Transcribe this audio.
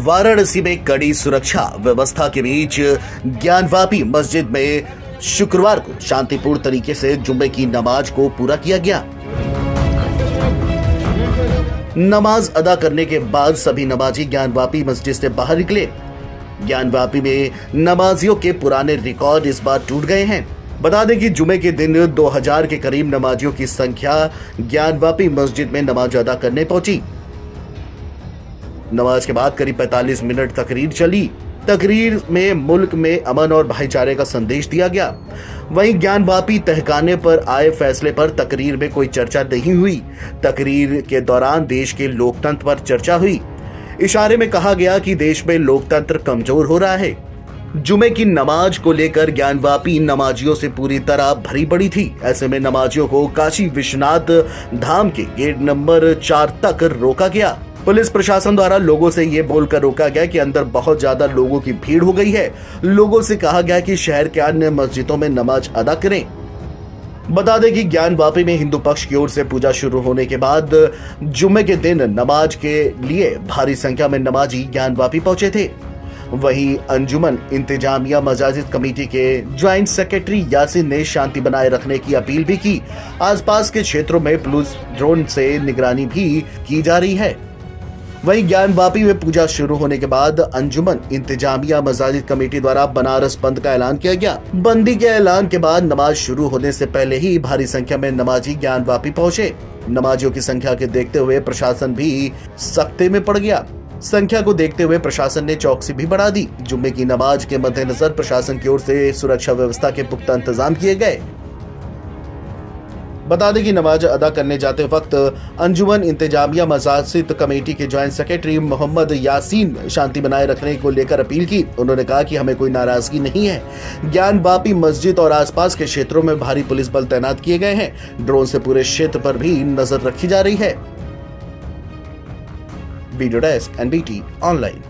वाराणसी में कड़ी सुरक्षा व्यवस्था के बीच ज्ञानवापी मस्जिद में शुक्रवार को शांतिपूर्ण तरीके से जुम्मे की नमाज़ को पूरा किया गया। नमाज़ अदा करने के बाद सभी नमाजी ज्ञानवापी मस्जिद से बाहर निकले। ज्ञानवापी में नमाजियों के पुराने रिकॉर्ड इस बार टूट गए हैं। बता दें कि जुमे के दिन 2000 के करीब नमाजियों की संख्या ज्ञानवापी मस्जिद में नमाज़ अदा करने पहुँची। नमाज़ के बाद करीब 45 मिनट तकरीर चली। तकरीर में मुल्क में अमन और भाईचारे का संदेश दिया गया। वहीं ज्ञानवापी तहखाने पर आए फैसले पर तकरीर में कोई चर्चा नहीं हुई। तकरीर के दौरान देश के लोकतंत्र पर चर्चा हुई। इशारे में कहा गया कि देश में लोकतंत्र कमज़ोर हो रहा है। जुमे की नमाज़ को लेकर ज्ञानवापी नमाजियों से पूरी तरह भरी पड़ी थी। ऐसे में नमाजियों को काशी विश्वनाथ धाम के गेट नंबर चार तक रोका गया। पुलिस प्रशासन द्वारा लोगों से ये बोलकर रोका गया कि अंदर बहुत ज़्यादा लोगों की भीड़ हो गई है। लोगों से कहा गया कि शहर के अन्य मस्जिदों में नमाज़ अदा करें। बता दें कि ज्ञान वापी में हिंदू पक्ष की ओर से पूजा शुरू होने के बाद जुम्मे के दिन नमाज़ के लिए भारी संख्या में नमाजी ज्ञान वापी पहुँचे थे। वहीं अंजुमन इंतजामिया मजाजिद कमेटी के ज्वाइंट सेक्रेटरी यासिन ने शांति बनाए रखने की अपील भी की। आसपास के क्षेत्रों में पुलिस ड्रोन से निगरानी भी की जा रही है। वहीं ज्ञान वापी में पूजा शुरू होने के बाद अंजुमन इंतजामिया मजाजिद कमेटी द्वारा बनारस बंद का ऐलान किया गया। बंदी के ऐलान के बाद नमाज़ शुरू होने से पहले ही भारी संख्या में नमाजी ज्ञान वापी पहुँचे। नमाजियों की संख्या के देखते हुए प्रशासन भी सख्ते में पड़ गया। संख्या को देखते हुए प्रशासन ने चौकसी भी बढ़ा दी। जुम्मे की नमाज़ के मद्देनजर प्रशासन की ओर से सुरक्षा व्यवस्था के पुख्ता इंतज़ाम किए गए। बता दें कि नमाज़ अदा करने जाते वक्त अंजुमन इंतजामिया मसाजिद कमेटी के ज्वाइंट सेक्रेटरी मोहम्मद यासीन शांति बनाए रखने को लेकर अपील की। उन्होंने कहा कि हमें कोई नाराज़गी नहीं है। ज्ञान बापी मस्जिद और आसपास के क्षेत्रों में भारी पुलिस बल तैनात किए गए हैं। ड्रोन से पूरे क्षेत्र पर भी नज़र रखी जा रही है। ऑनलाइन।